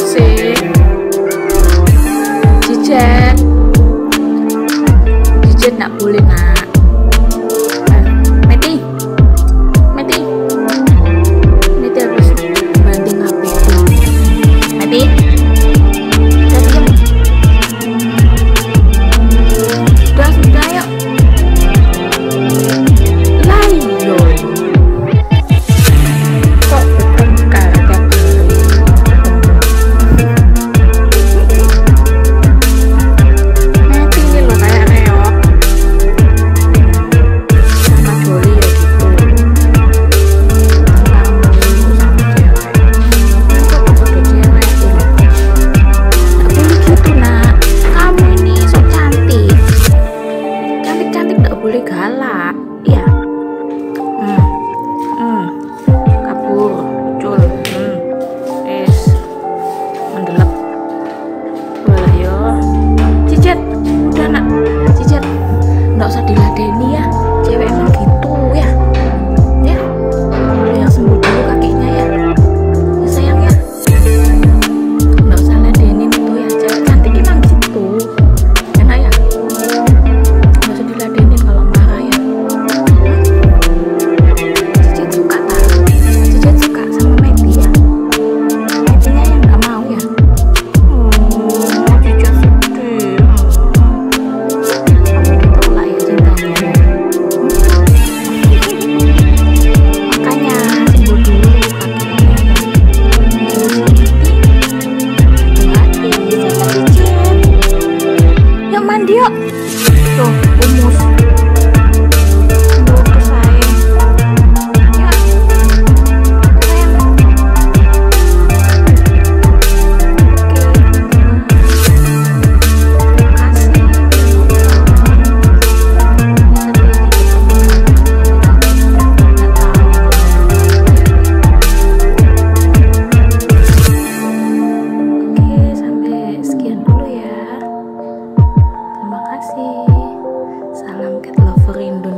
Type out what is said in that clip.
sih jijet jijet nak boleh nak boleh galak mandi yuk. Tuh, umus. Rindu